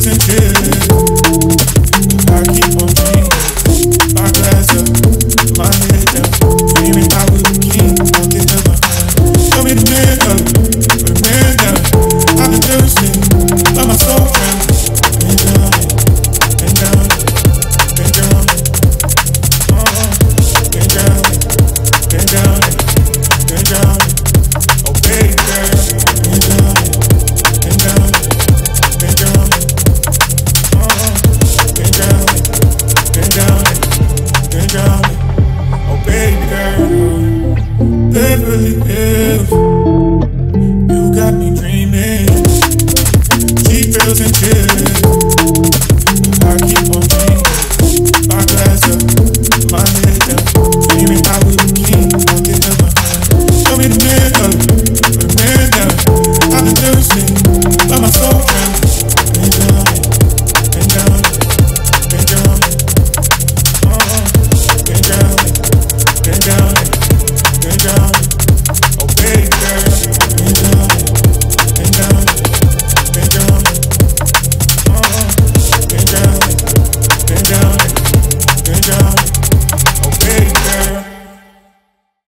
cheap thrills sentir.